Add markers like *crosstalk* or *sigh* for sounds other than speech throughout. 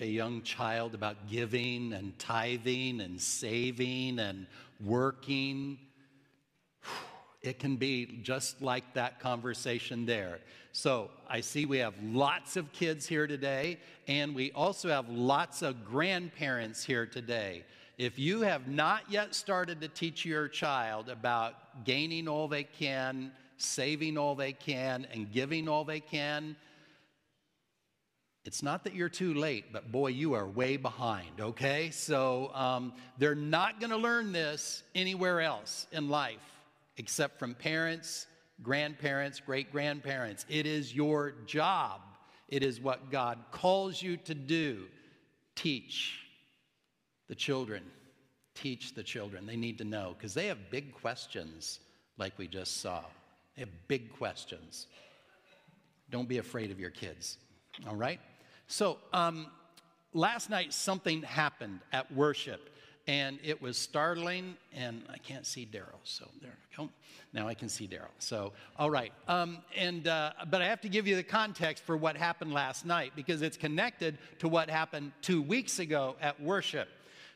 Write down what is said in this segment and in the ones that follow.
a young child about giving and tithing and saving and working, it can be just like that conversation there. So I see we have lots of kids here today, and we also have lots of grandparents here today. If you have not yet started to teach your child about gaining all they can, saving all they can, and giving all they can, it's not that you're too late, but boy, you are way behind, okay? So um, they're not going to learn this anywhere else in life except from parents, grandparents, great grandparents. It is your job, it is what God calls you to do. Teach the children. Teach the children. They need to know because they have big questions, like we just saw. They have big questions. Don't be afraid of your kids, all right? So, um, last night something happened at worship, and it was startling, and I can't see Daryl, so there we go. Now I can see Daryl. So, all right. Um, and, uh, but I have to give you the context for what happened last night because it's connected to what happened two weeks ago at worship.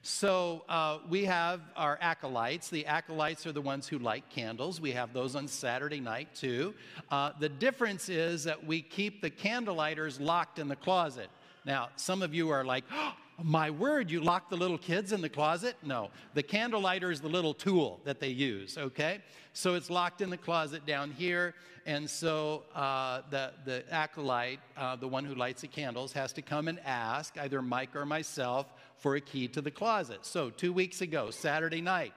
So uh, we have our acolytes. The acolytes are the ones who light candles. We have those on Saturday night too. Uh, the difference is that we keep the candlelighters locked in the closet. Now, some of you are like, *gasps* oh, my word, you lock the little kids in the closet? No, the candle lighter is the little tool that they use, okay? So it's locked in the closet down here. And so uh, the, the acolyte, uh, the one who lights the candles, has to come and ask either Mike or myself for a key to the closet. So two weeks ago, Saturday night,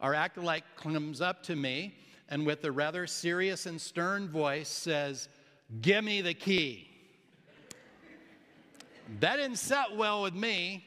our acolyte comes up to me and with a rather serious and stern voice says, Give me the key. That didn't set well with me,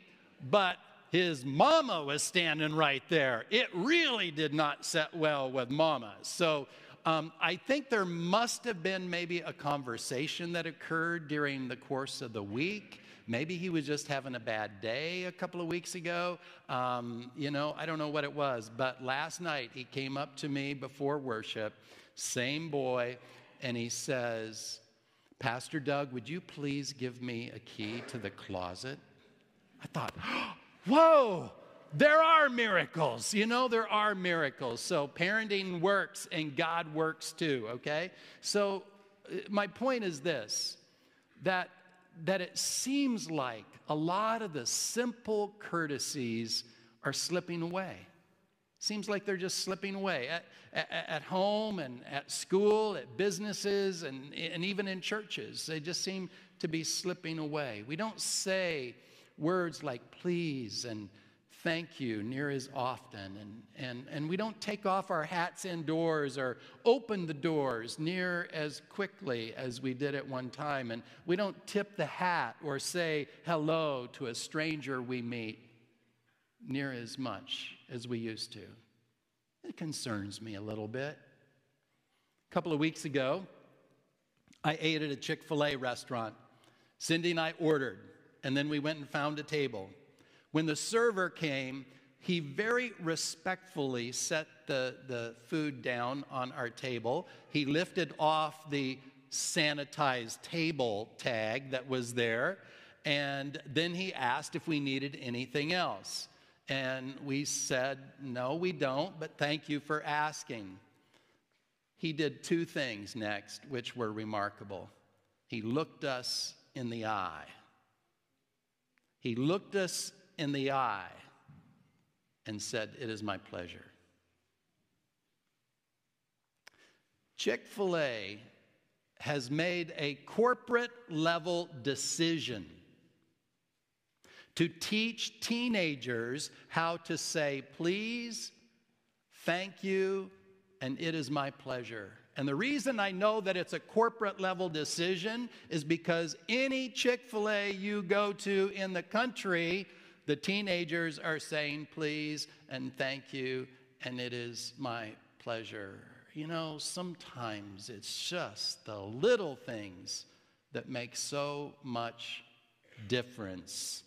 but his mama was standing right there. It really did not set well with mama. So um, I think there must have been maybe a conversation that occurred during the course of the week. Maybe he was just having a bad day a couple of weeks ago. Um, you know, I don't know what it was. But last night he came up to me before worship, same boy, and he says, Pastor Doug, would you please give me a key to the closet? I thought, *gasps* whoa, there are miracles. You know, there are miracles. So parenting works and God works too, okay? So uh, my point is this that, that it seems like a lot of the simple courtesies are slipping away. Seems like they're just slipping away at, at, at, home and at school, at businesses, and, and even in churches. They just seem to be slipping away. We don't say words like please and thank you near as often. And, and, and we don't take off our hats indoors or open the doors near as quickly as we did at one time. And we don't tip the hat or say hello to a stranger we meet near as much as we used to. It concerns me a little bit. A couple of weeks ago, I ate at a Chick fil A restaurant. Cindy and I ordered, and then we went and found a table. When the server came, he very respectfully set the, the food down on our table. He lifted off the sanitized table tag that was there, and then he asked if we needed anything else. And we said, No, we don't, but thank you for asking. He did two things next, which were remarkable. He looked us in the eye. He looked us in the eye and said, It is my pleasure. Chick fil A has made a corporate level decision to teach teenagers how to say please, thank you, and it is my pleasure. And the reason I know that it's a corporate level decision is because any Chick fil A you go to in the country, the teenagers are saying please and thank you, and it is my pleasure. You know, sometimes it's just the little things that make so much difference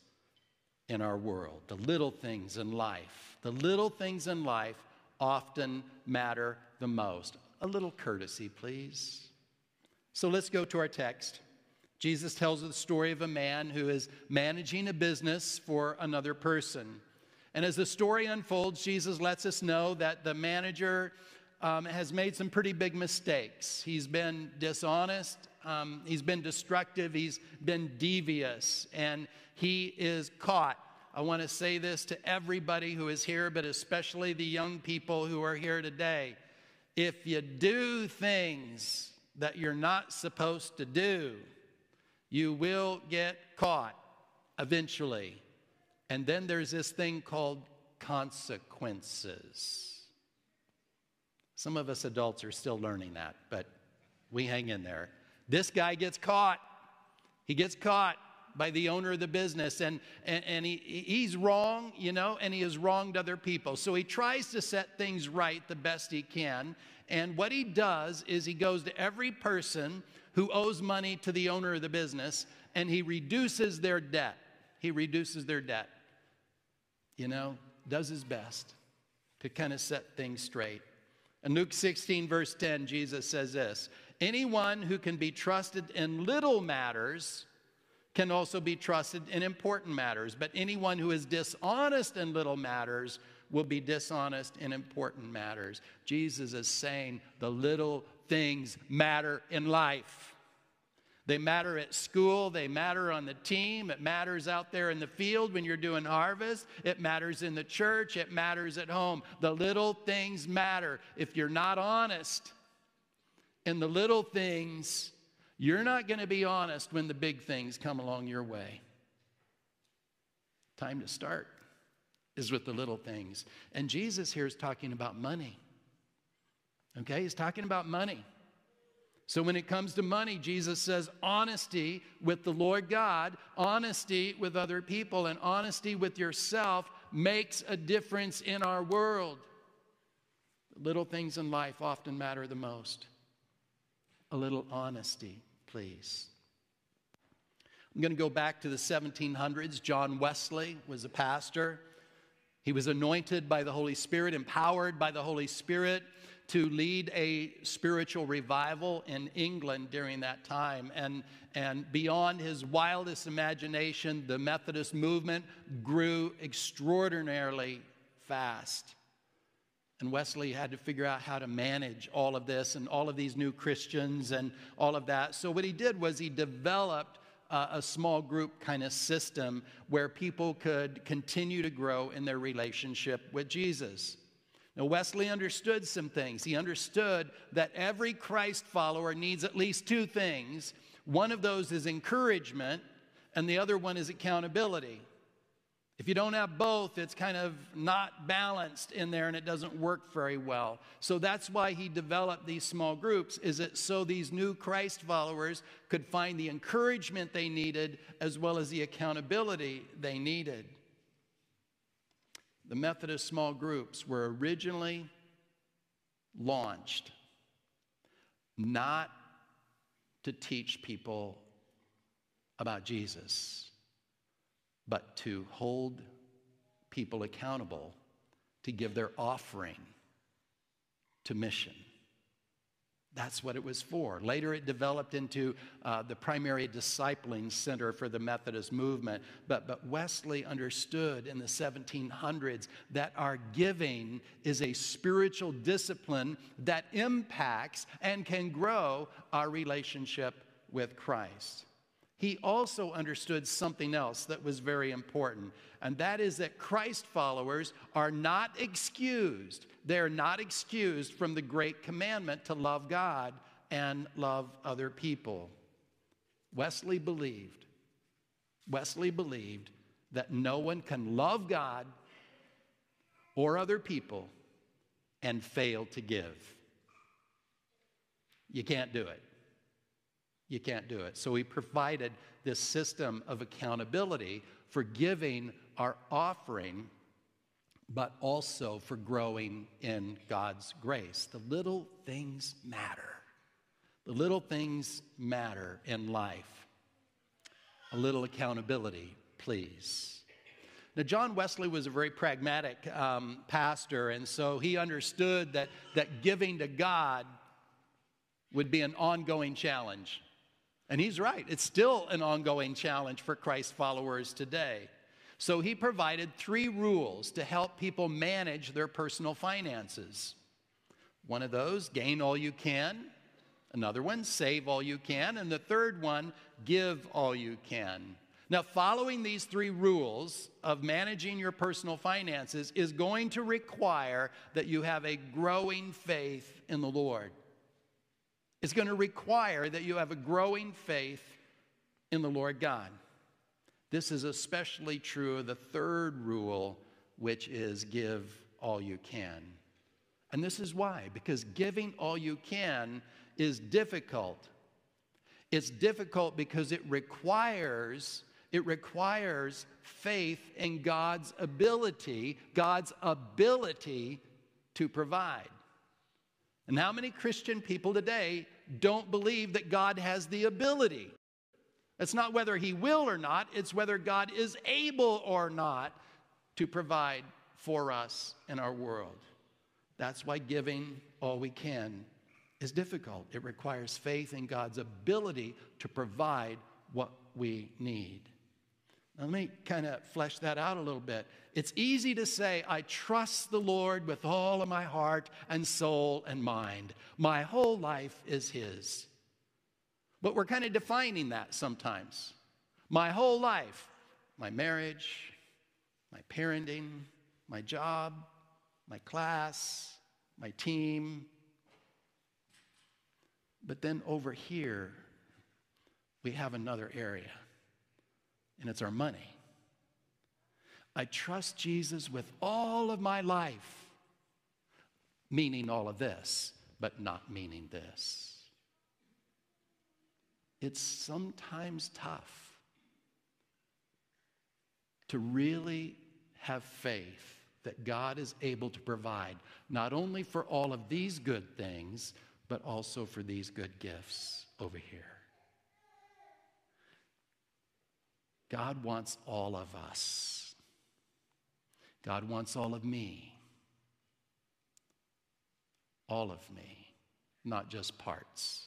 in our world, the little things in life. The little things in life often matter the most. A little courtesy, please. So let's go to our text. Jesus tells the story of a man who is managing a business for another person. And as the story unfolds, Jesus lets us know that the manager um, has made some pretty big mistakes. He's been dishonest, um, he's been destructive, he's been devious, and he is caught. I want to say this to everybody who is here, but especially the young people who are here today. If you do things that you're not supposed to do, you will get caught eventually. And then there's this thing called consequences. Some of us adults are still learning that, but we hang in there. This guy gets caught. He gets caught by the owner of the business, and, and, and he, he's wrong, you know, and he has wronged other people. So he tries to set things right the best he can. And what he does is he goes to every person who owes money to the owner of the business and he reduces their debt. He reduces their debt. You know, does his best to kind of set things straight. In Luke 16, verse 10, Jesus says this Anyone who can be trusted in little matters can also be trusted in important matters, but anyone who is dishonest in little matters will be dishonest in important matters. Jesus is saying the little things matter in life. They matter at school, they matter on the team, it matters out there in the field when you're doing harvest, it matters in the church, it matters at home. The little things matter. If you're not honest in the little things, you're not going to be honest when the big things come along your way. Time to start is with the little things. And Jesus here is talking about money. Okay, he's talking about money. So when it comes to money, Jesus says honesty with the Lord God, honesty with other people, and honesty with yourself makes a difference in our world. Little things in life often matter the most. A little honesty, please. I'm going to go back to the 1700s. John Wesley was a pastor. He was anointed by the Holy Spirit, empowered by the Holy Spirit to lead a spiritual revival in England during that time. And, and beyond his wildest imagination, the Methodist movement grew extraordinarily fast. And Wesley had to figure out how to manage all of this and all of these new Christians and all of that. So, what he did was he developed uh, a small group kind of system where people could continue to grow in their relationship with Jesus. Now, Wesley understood some things. He understood that every Christ follower needs at least two things. One of those is encouragement, and the other one is accountability. If you don't have both, it's kind of not balanced in there and it doesn't work very well. So that's why he developed these small groups is it so these new Christ followers could find the encouragement they needed as well as the accountability they needed. The Methodist small groups were originally launched not to teach people about Jesus, but to hold people accountable to give their offering to mission. That's what it was for. Later, it developed into uh, the primary discipling center for the Methodist movement. But, but Wesley understood in the 1700s that our giving is a spiritual discipline that impacts and can grow our relationship with Christ. He also understood something else that was very important, and that is that Christ followers are not excused they're not excused from the great commandment to love God and love other people. Wesley believed, Wesley believed that no one can love God or other people and fail to give. You can't do it. You can't do it. So he provided this system of accountability for giving our offering but also for growing in God's grace. The little things matter. The little things matter in life. A little accountability, please. Now, John Wesley was a very pragmatic um, pastor, and so he understood that, that giving to God would be an ongoing challenge. And he's right, it's still an ongoing challenge for Christ followers today. So he provided three rules to help people manage their personal finances. One of those, gain all you can. Another one, save all you can. And the third one, give all you can. Now, following these three rules of managing your personal finances is going to require that you have a growing faith in the Lord. It's going to require that you have a growing faith in the Lord God. This is especially true of the third rule, which is give all you can. And this is why, because giving all you can is difficult. It's difficult because it requires it requires faith in God's ability, God's ability to provide. And how many Christian people today don't believe that God has the ability? It's not whether He will or not, it's whether God is able or not to provide for us in our world. That's why giving all we can is difficult. It requires faith in God's ability to provide what we need. Now, let me kind of flesh that out a little bit. It's easy to say, I trust the Lord with all of my heart and soul and mind. My whole life is His. But we're kind of defining that sometimes. My whole life, my marriage, my parenting, my job, my class, my team. But then over here, we have another area and it's our money. I trust Jesus with all of my life, meaning all of this, but not meaning this. It's sometimes tough to really have faith that God is able to provide not only for all of these good things, but also for these good gifts over here. God wants all of us. God wants all of me. All of me, not just parts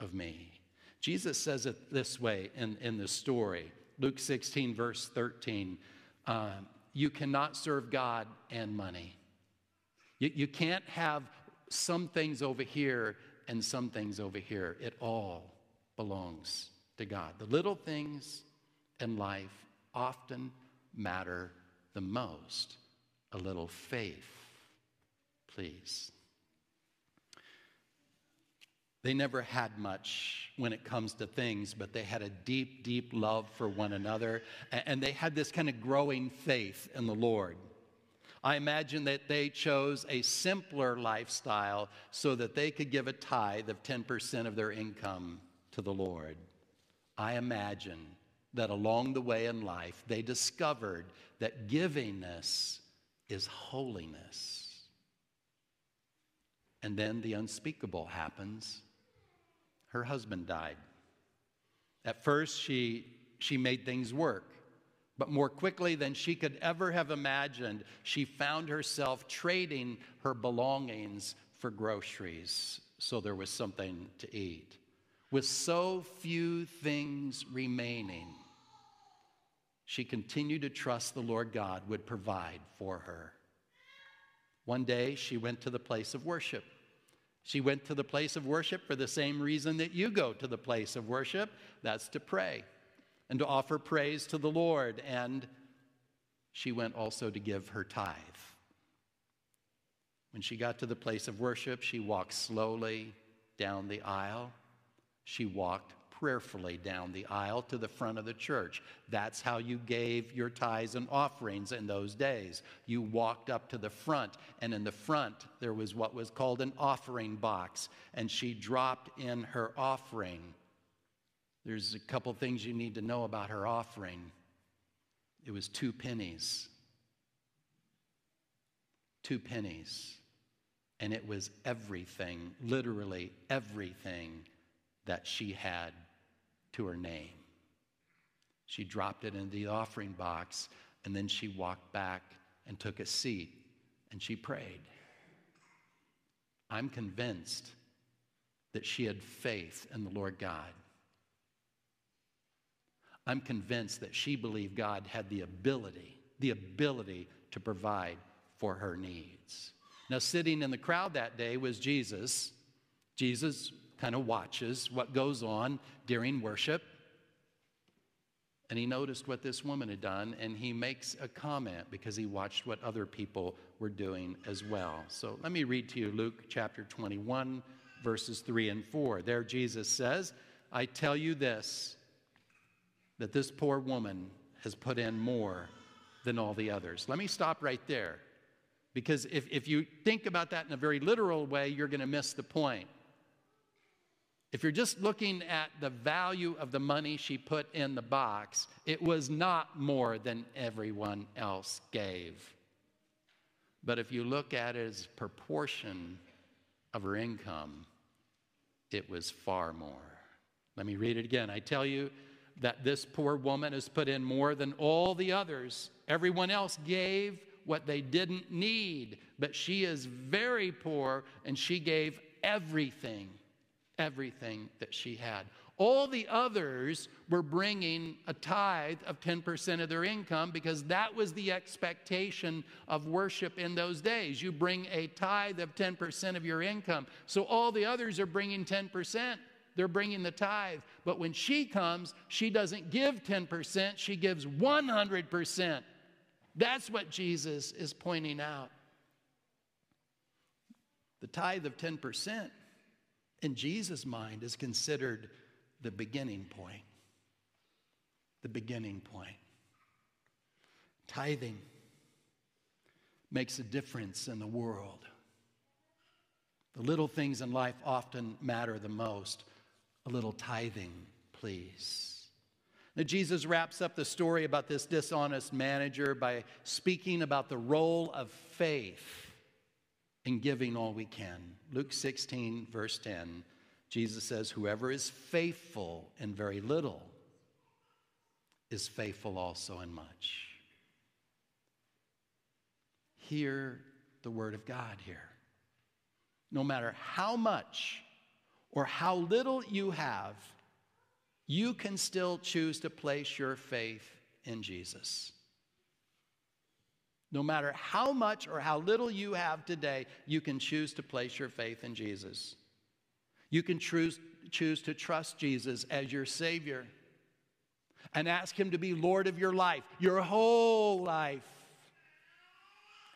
of me. Jesus says it this way in, in the story Luke 16, verse 13. Uh, you cannot serve God and money. You, you can't have some things over here and some things over here. It all belongs to God. The little things in life often matter the most. A little faith, please. They never had much when it comes to things, but they had a deep, deep love for one another, and they had this kind of growing faith in the Lord. I imagine that they chose a simpler lifestyle so that they could give a tithe of 10% of their income to the Lord. I imagine that along the way in life, they discovered that givingness is holiness. And then the unspeakable happens. Her husband died. At first, she, she made things work. But more quickly than she could ever have imagined, she found herself trading her belongings for groceries so there was something to eat. With so few things remaining, she continued to trust the Lord God would provide for her. One day, she went to the place of worship. She went to the place of worship for the same reason that you go to the place of worship that's to pray and to offer praise to the Lord. And she went also to give her tithe. When she got to the place of worship, she walked slowly down the aisle. She walked prayerfully down the aisle to the front of the church. That's how you gave your tithes and offerings in those days. You walked up to the front, and in the front, there was what was called an offering box, and she dropped in her offering. There's a couple things you need to know about her offering. It was two pennies. Two pennies. And it was everything, literally everything that she had to her name. She dropped it in the offering box, and then she walked back and took a seat and she prayed. I'm convinced that she had faith in the Lord God. I'm convinced that she believed God had the ability, the ability to provide for her needs. Now, sitting in the crowd that day was Jesus. Jesus kind of watches what goes on during worship. And he noticed what this woman had done, and he makes a comment because he watched what other people were doing as well. So let me read to you Luke chapter 21, verses 3 and 4. There, Jesus says, I tell you this, that this poor woman has put in more than all the others. Let me stop right there. Because if, if you think about that in a very literal way, you're going to miss the point. If you're just looking at the value of the money she put in the box, it was not more than everyone else gave. But if you look at it as proportion of her income, it was far more. Let me read it again. I tell you that this poor woman has put in more than all the others. Everyone else gave what they didn't need, but she is very poor and she gave everything, everything that she had. All the others were bringing a tithe of 10% of their income because that was the expectation of worship in those days. You bring a tithe of 10% of your income. So all the others are bringing 10%. They're bringing the tithe. But when she comes, she doesn't give 10%, she gives 100%. That's what Jesus is pointing out. The tithe of 10% in Jesus' mind is considered the beginning point. The beginning point. Tithing makes a difference in the world. The little things in life often matter the most. A little tithing, please. Now, Jesus wraps up the story about this dishonest manager by speaking about the role of faith in giving all we can. Luke 16, verse 10, Jesus says, Whoever is faithful in very little is faithful also in much. Hear the word of God here. No matter how much or how little you have, you can still choose to place your faith in Jesus. No matter how much or how little you have today, you can choose to place your faith in Jesus. You can choose, choose to trust Jesus as your Savior and ask Him to be Lord of your life, your whole life.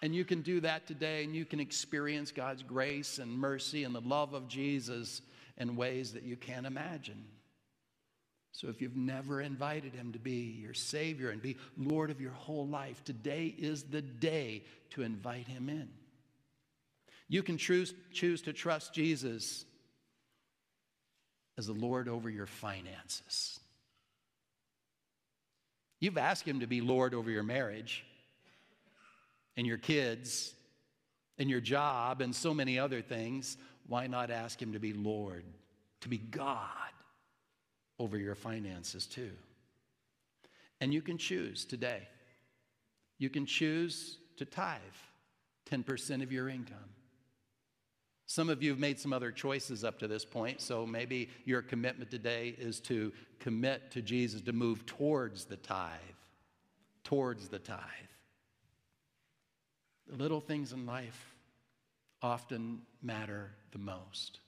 And you can do that today, and you can experience God's grace and mercy and the love of Jesus in ways that you can't imagine. So if you've never invited him to be your Savior and be Lord of your whole life, today is the day to invite him in. You can choose, choose to trust Jesus as the Lord over your finances. You've asked him to be Lord over your marriage and your kids and your job and so many other things. Why not ask him to be Lord, to be God? Over your finances too. And you can choose today. You can choose to tithe 10% of your income. Some of you have made some other choices up to this point, so maybe your commitment today is to commit to Jesus to move towards the tithe, towards the tithe. The little things in life often matter the most.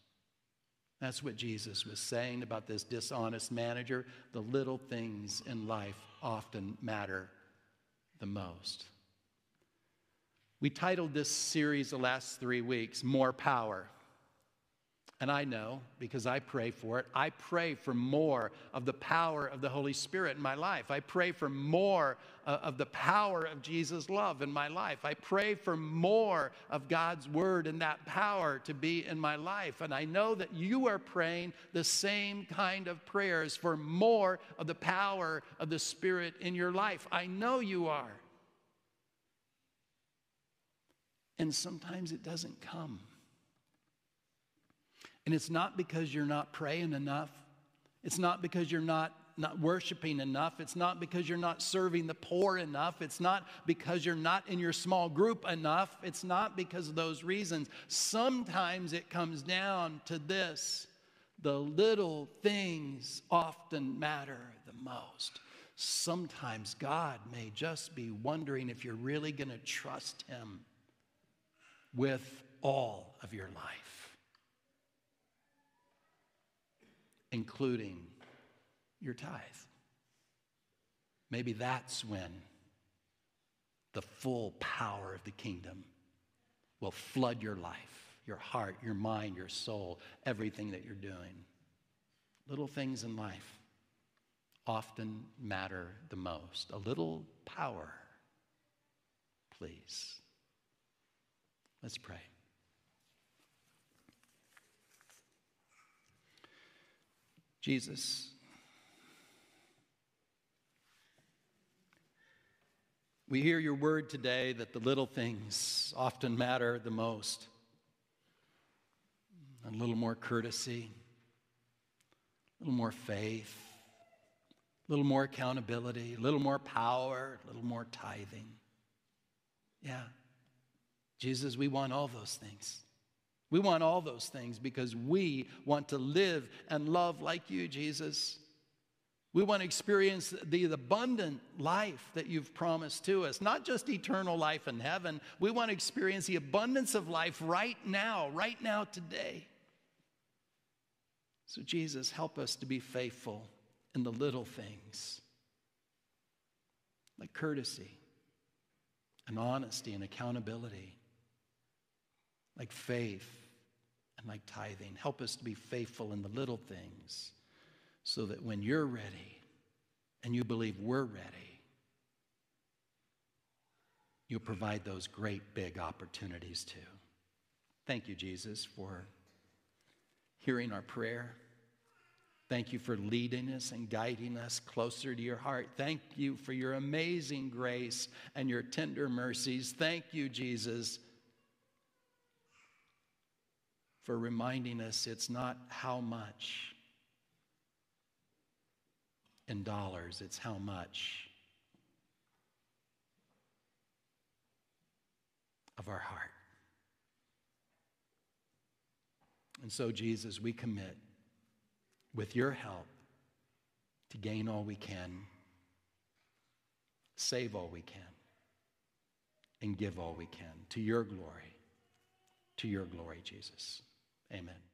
That's what Jesus was saying about this dishonest manager. The little things in life often matter the most. We titled this series the last three weeks, More Power. And I know because I pray for it. I pray for more of the power of the Holy Spirit in my life. I pray for more uh, of the power of Jesus' love in my life. I pray for more of God's word and that power to be in my life. And I know that you are praying the same kind of prayers for more of the power of the Spirit in your life. I know you are. And sometimes it doesn't come. And it's not because you're not praying enough. It's not because you're not, not worshiping enough. It's not because you're not serving the poor enough. It's not because you're not in your small group enough. It's not because of those reasons. Sometimes it comes down to this the little things often matter the most. sometimes God may just be wondering if you're really going to trust Him with all of your life, including your tithe. Maybe that's when the full power of the kingdom will flood your life, your heart, your mind, your soul, everything that you're doing. Little things in life often matter the most. A little power, please. Let's pray. Jesus, we hear your word today that the little things often matter the most. A little more courtesy, a little more faith, a little more accountability, a little more power, a little more tithing. Yeah. Jesus, we want all those things. We want all those things because we want to live and love like you, Jesus. We want to experience the abundant life that you've promised to us, not just eternal life in heaven. We want to experience the abundance of life right now, right now, today. So, Jesus, help us to be faithful in the little things like courtesy and honesty and accountability, like faith and like tithing. Help us to be faithful in the little things so that when you're ready and you believe we're ready, you'll provide those great big opportunities too. Thank you, Jesus, for hearing our prayer. Thank you for leading us and guiding us closer to your heart. Thank you for your amazing grace and your tender mercies. Thank you, Jesus, for reminding us it's not how much in dollars, it's how much of our heart. And so, Jesus, we commit with your help to gain all we can, save all we can, and give all we can to your glory. To your glory, Jesus. Amen.